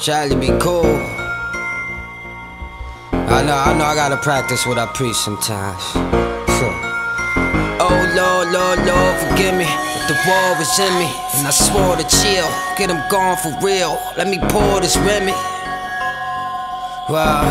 Try to be cool. I know, I know I gotta practice what I preach sometimes. oh Lord, Lord, Lord, forgive me. But the war was in me, and I swore to chill. Get them gone for real. Let me pour this Remy. Wow.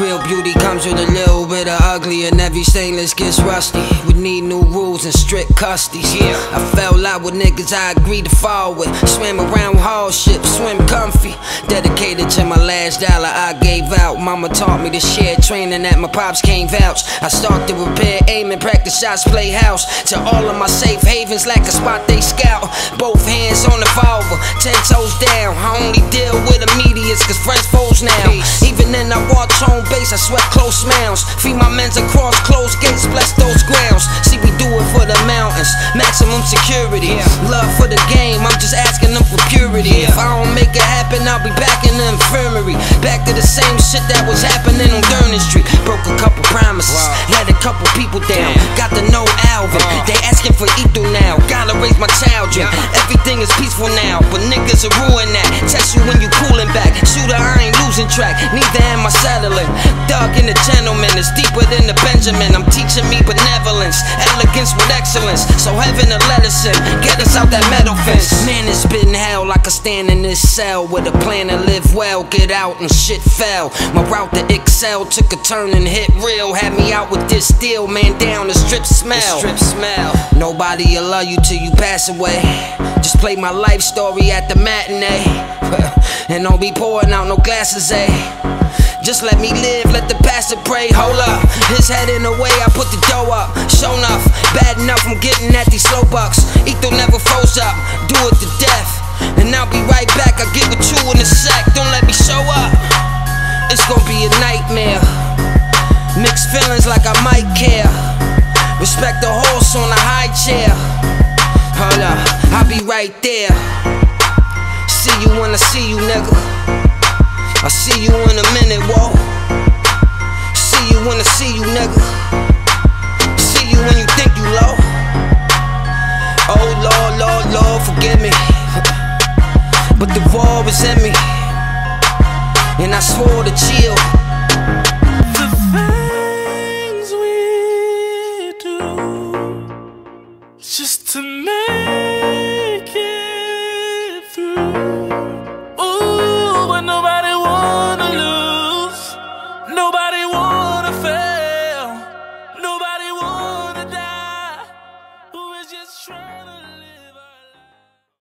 Real beauty comes with a little bit of ugly, and every stainless gets rusty. We need new rules and strict custodies. Yeah, I fell out with niggas I agreed to fall with. Swam around with ships, swim comfy. Dedicated to my last dollar I gave out. Mama taught me to share training that my pops can't vouch. I start to repair, aim, and practice shots, play house. To all of my safe havens, like a spot they scout. Both hands on the revolver, ten toes down. I only deal with immediates, cause friends foes now. Even then, I watch home base, I sweat close smiles. Feed my men's across closed gates, bless those grounds. See, we do it for the mountains, maximum security. Love for the game, I'm just asking them for purity. If I don't make it happen, I'll be back in the infirmary. Back to the same shit that was happening on Durnin Street. Broke a couple promises, let a couple people down. Got to know Alvin, uh. they asking for Eto now. Gotta raise my children. Everything is peaceful now, but niggas are ruin that. Test you when you coolin' back. Shoot I track, neither am I settling. Doug and the gentleman is deeper than the Benjamin. I'm teaching me benevolence, elegance with excellence. So heaven to let us in, get us out that metal fence. Man, it's been hell like I stand in this cell with a plan to live well. Get out and shit fell. My route to excel took a turn and hit real. Had me out with this steel man down the strip smell. The strip smell. Nobody will love you till you pass away. Just play my life story at the matinee. And don't be pouring out no glasses, eh? Just let me live, let the pastor pray. Hold up, his head in the way, I put the dough up. Show enough, bad enough, I'm getting at these slow bucks. Eto never froze up, do it to death. And I'll be right back, I'll get with you in a sec. Don't let me show up, it's gonna be a nightmare. Mixed feelings like I might care. Respect the horse on the high chair. Hold up, I'll be right there. See you when I see you, nigga. I see you in a minute, whoa. See you when I see you, nigga. See you when you think you low. Oh Lord, Lord, Lord, forgive me. But the war was in me, and I swore to chill.